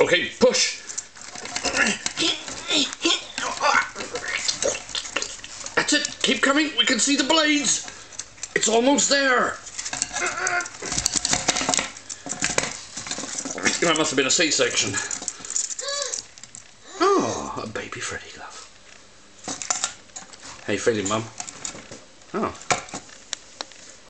Okay, push. That's it. Keep coming. We can see the blades. It's almost there. That must have been a C-section. Oh, a baby Freddy glove. How you feeling, Mum? Oh,